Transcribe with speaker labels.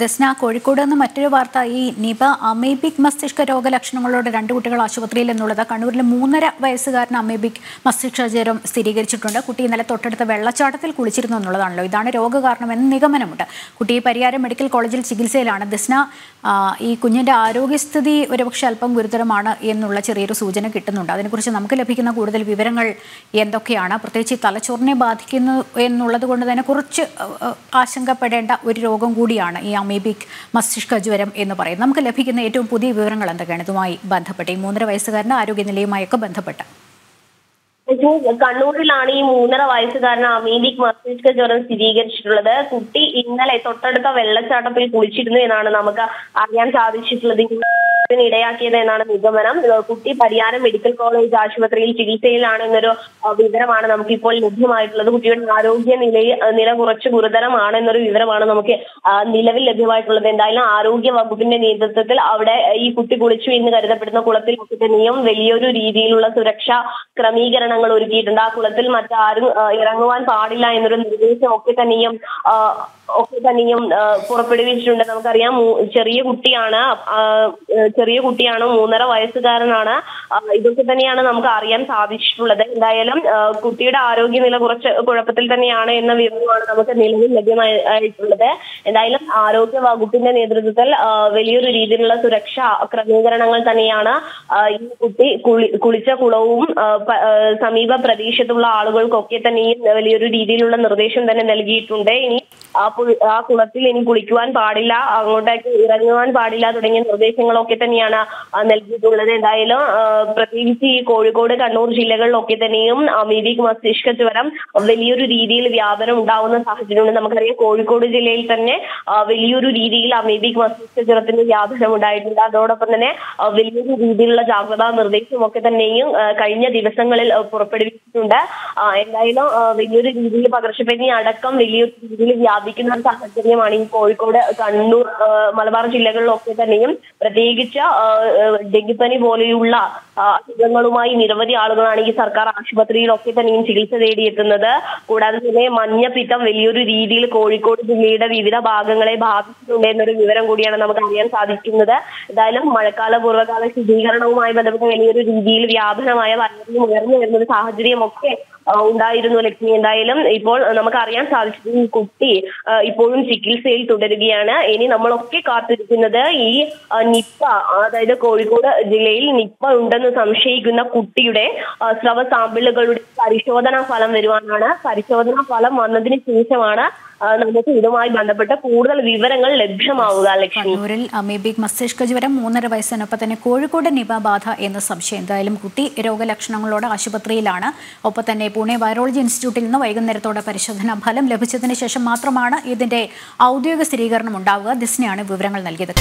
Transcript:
Speaker 1: ദസ്ന കോഴിക്കോട് നിന്ന് മറ്റൊരു വാർത്ത. ഈ നിപ അമേബിക് മസ്തിഷ്ക രോഗലക്ഷണങ്ങളോടെ രണ്ട് കുട്ടികൾ ആശുപത്രിയിൽ എന്നുള്ളത് കണ്ണൂരിലെ മൂന്നര വയസ്സുകാരന് അമേബിക് മസ്തിഷ്ക ജ്വരം സ്ഥിരീകരിച്ചിട്ടുണ്ട്. കുട്ടി ഇന്നലെ തൊട്ടടുത്ത വെള്ളച്ചാട്ടത്തിൽ കുളിച്ചിരുന്നു എന്നുള്ളതാണല്ലോ. ഇതാണ് രോഗകാരണമെന്ന് നിഗമനമുണ്ട്. കുട്ടി പരിയാരം മെഡിക്കൽ കോളേജിൽ ചികിത്സയിലാണ്. ദസ്ന ഈ കുഞ്ഞിന്റെ ആരോഗ്യസ്ഥിതി ഒരുപക്ഷെ അല്പം ഗുരുതരമാണ് എന്നുള്ള ചെറിയൊരു സൂചന കിട്ടുന്നുണ്ട്. അതിനെക്കുറിച്ച് നമുക്ക് ലഭിക്കുന്ന കൂടുതൽ വിവരങ്ങൾ എന്തൊക്കെയാണ്? പ്രത്യേകിച്ച് ഈ തലച്ചോറിനെ ബാധിക്കുന്നു എന്നുള്ളത് കൊണ്ട് തന്നെ കുറച്ച് ആശങ്കപ്പെടേണ്ട ഒരു രോഗം കൂടിയാണ് ഈ അമീബിക് മസ്തിഷ്ക ജ്വരം എന്ന് പറയും നമുക്ക് ലഭിക്കുന്ന ഏറ്റവും പുതിയ വിവരങ്ങൾ എന്തൊക്കെയാണ്? ഇതുമായി ബന്ധപ്പെട്ട് ഈ മൂന്നര വയസ്സുകാരന്റെ ആരോഗ്യനിലയുമായൊക്കെ ബന്ധപ്പെട്ട്.
Speaker 2: കണ്ണൂരിലാണ് ഈ മൂന്നര വയസ്സുകാരന് അമീബിക് മസ്തിഷ്ക ജ്വരം സ്ഥിരീകരിച്ചിട്ടുള്ളത്. കുട്ടി ഇന്നലെ തൊട്ടടുത്ത വെള്ളച്ചാട്ടത്തിൽ കുളിച്ചിരുന്നു എന്നാണ് നമുക്ക് അറിയാൻ സാധിച്ചിട്ടുള്ളത്. ഇതിന് ഇടയാക്കിയത് എന്നാണ് നിഗമനം. കുട്ടി പരിയാരം മെഡിക്കൽ കോളേജ് ആശുപത്രിയിൽ ചികിത്സയിലാണ് എന്നൊരു വിവരമാണ് നമുക്ക് ഇപ്പോൾ ലഭ്യമായിട്ടുള്ളത്. കുട്ടിയുടെ ആരോഗ്യ നില നില കുറച്ച് ഗുരുതരമാണ് എന്നൊരു വിവരമാണ് നമുക്ക് നിലവിൽ ലഭ്യമായിട്ടുള്ളത്. എന്തായാലും ആരോഗ്യ വകുപ്പിന്റെ നേതൃത്വത്തിൽ അവിടെ ഈ കുട്ടി കുളിച്ചു എന്ന് കരുതപ്പെടുന്ന കുളത്തിൽ കുട്ടിയും വലിയൊരു രീതിയിലുള്ള സുരക്ഷാ ക്രമീകരണങ്ങൾ ഒരുക്കിയിട്ടുണ്ട്. ആ കുളത്തിൽ മറ്റാരും ഇറങ്ങുവാൻ പാടില്ല എന്നൊരു നിർദ്ദേശം ഒക്കെ തന്നെയും ഒക്കെ തന്നെയും പുറപ്പെടുവിച്ചിട്ടുണ്ട്. നമുക്കറിയാം ചെറിയ കുട്ടിയാണ് ചെറിയ കുട്ടിയാണ് മൂന്നര വയസ്സുകാരനാണ്. ഇതൊക്കെ തന്നെയാണ് നമുക്ക് അറിയാൻ സാധിച്ചിട്ടുള്ളത്. എന്തായാലും കുട്ടിയുടെ ആരോഗ്യനില കുറച്ച് കുഴപ്പത്തിൽ തന്നെയാണ് എന്ന വിവരമാണ് നമുക്ക് നിലവിൽ ലഭ്യമായിട്ടുള്ളത്. എന്തായാലും ആരോഗ്യ വകുപ്പിന്റെ നേതൃത്വത്തിൽ വലിയൊരു രീതിയിലുള്ള സുരക്ഷാ ക്രമീകരണങ്ങൾ തന്നെയാണ് ഈ കുട്ടി കുളിച്ച കുളവും സമീപ പ്രദേശത്തുള്ള ആളുകൾക്കൊക്കെ തന്നെയും വലിയൊരു രീതിയിലുള്ള നിർദ്ദേശം തന്നെ നൽകിയിട്ടുണ്ട്. ഇനി ആ ആ കുളത്തിൽ ഇനി കുളിക്കുവാൻ പാടില്ല. അങ്ങോട്ടേക്ക് ഇറങ്ങുവാൻ പാടില്ല തുടങ്ങിയ നിർദ്ദേശങ്ങളൊക്കെ തന്നെയാണ് നൽകിയിട്ടുള്ളത്. എന്തായാലും പ്രത്യേകിച്ച് ഈ കോഴിക്കോട് കണ്ണൂർ ജില്ലകളിലൊക്കെ തന്നെയും അമീബിക് മസ്തിഷ്ക ജ്വരം വലിയൊരു രീതിയിൽ വ്യാപനം ഉണ്ടാവുന്ന സാഹചര്യമുണ്ട്. നമുക്കറിയാം കോഴിക്കോട് ജില്ലയിൽ തന്നെ വലിയൊരു രീതിയിൽ അമീബിക് മസ്തിഷ്ക ജ്വരത്തിന്റെ വ്യാപനം ഉണ്ടായിട്ടുണ്ട്. അതോടൊപ്പം തന്നെ വലിയൊരു രീതിയിലുള്ള ജാഗ്രതാ നിർദ്ദേശമൊക്കെ തന്നെയും കഴിഞ്ഞ ദിവസങ്ങളിൽ പുറപ്പെടുവിച്ചിട്ടുണ്ട്. എന്തായാലും വലിയൊരു രീതിയിൽ പകർച്ചപ്പനി അടക്കം വലിയൊരു രീതിയിൽ വ്യാപിക്കുന്ന ഒരു സാഹചര്യമാണ് ഈ കോഴിക്കോട് കണ്ണൂർ മലബാർ ജില്ലകളിലൊക്കെ തന്നെയും പ്രത്യേകിച്ച് ഡെങ്കിപ്പനി പോലെയുള്ള അസുഖങ്ങളുമായി നിരവധി ആളുകളാണ് ഈ സർക്കാർ ആശുപത്രിയിലൊക്കെ തന്നെയും ചികിത്സ തേടിയെത്തുന്നത്. കൂടാതെ തന്നെ മഞ്ഞപ്പിത്തം വലിയൊരു രീതിയിൽ കോഴിക്കോട് ജില്ലയുടെ വിവിധ ഭാഗങ്ങളെ ബാധിച്ചിട്ടുണ്ട് എന്നൊരു വിവരം കൂടിയാണ് നമുക്ക് അറിയാൻ സാധിക്കുന്നത്. എന്തായാലും മഴക്കാല പൂർവകാല ശുചീകരണവുമായി ബന്ധപ്പെട്ട് വലിയൊരു രീതിയിൽ വ്യാപനമായ വൈറസ് ഉയർന്നു വരുന്ന ഒരു സാഹചര്യമൊക്കെ ഉണ്ടായിരുന്നു ലക്ഷ്മി. എന്തായാലും ഇപ്പോൾ നമുക്ക് അറിയാൻ സാധിച്ചത് ഈ കുട്ടി ഇപ്പോഴും ചികിത്സയിൽ തുടരുകയാണ്. ഇനി നമ്മളൊക്കെ കാത്തിരിക്കുന്നത് ഈ നിപ്പ അതായത് കോഴിക്കോട് ജില്ലയിൽ നിപ്പ ഉണ്ടെന്ന് സംശയിക്കുന്ന കുട്ടിയുടെ സ്രവ സാമ്പിളുകളുടെ പരിശോധനാ ഫലം വരുവാനാണ്. പരിശോധനാ ഫലം വന്നതിന് ശേഷമാണ് നമുക്ക് ഇതുമായി ബന്ധപ്പെട്ട കൂടുതൽ വിവരങ്ങൾ ലഭ്യമാവുക
Speaker 1: കണ്ണൂരിൽ അമീബിക് മസ്തിഷ്ക ജ്വരം മൂന്നര വയസ്സിനൊപ്പം തന്നെ കോഴിക്കോട് നിപ ബാധ എന്ന സംശയം. എന്തായാലും കുട്ടി രോഗലക്ഷണങ്ങളോടെ ആശുപത്രിയിലാണ്. ഒപ്പം തന്നെ പൂനെ വൈറോളജി ഇൻസ്റ്റിറ്റ്യൂട്ടിൽ നിന്ന് വൈകുന്നേരത്തോടെ പരിശോധനാ ഫലം ലഭിച്ചതിന് ശേഷം മാത്രമാണ് ഇതിന്റെ ഔദ്യോഗിക സ്ഥിരീകരണം ഉണ്ടാവുക. ദിസ്നയാണ് വിവരങ്ങൾ നൽകിയത്.